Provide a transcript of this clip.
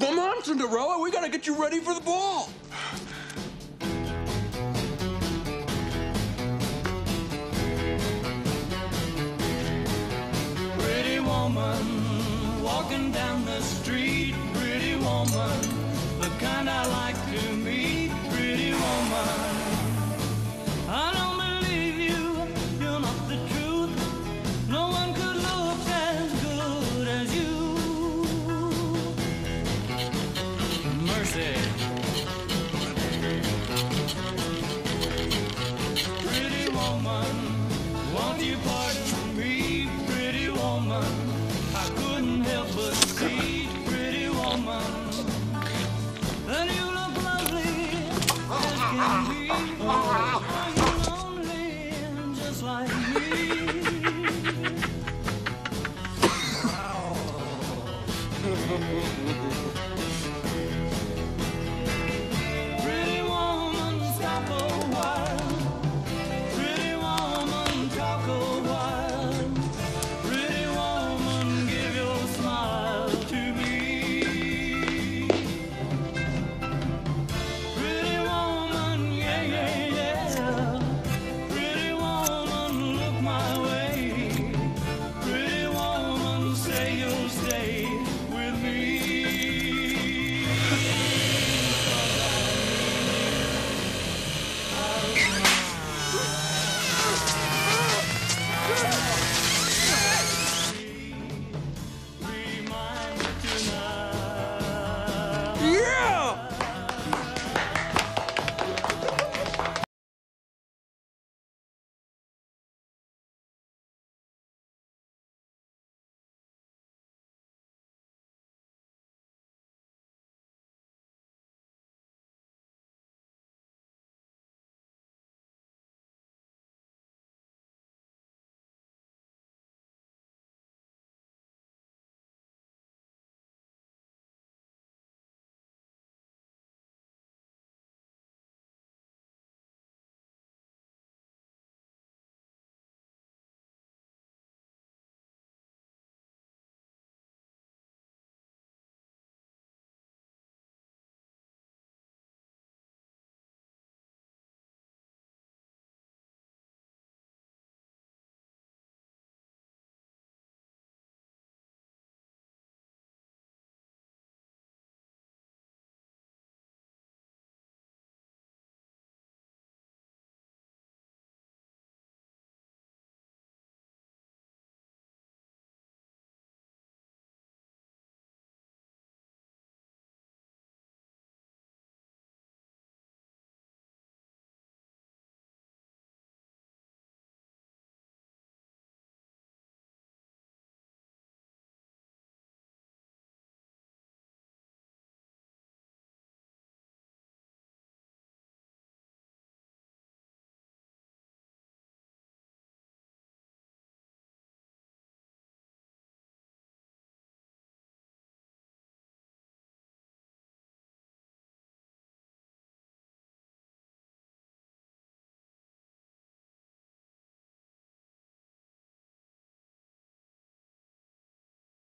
Come on, Cinderella. We gotta get you ready for the ball. Pretty woman walking down the street. Pretty woman, the kind I like to meet. Just like me?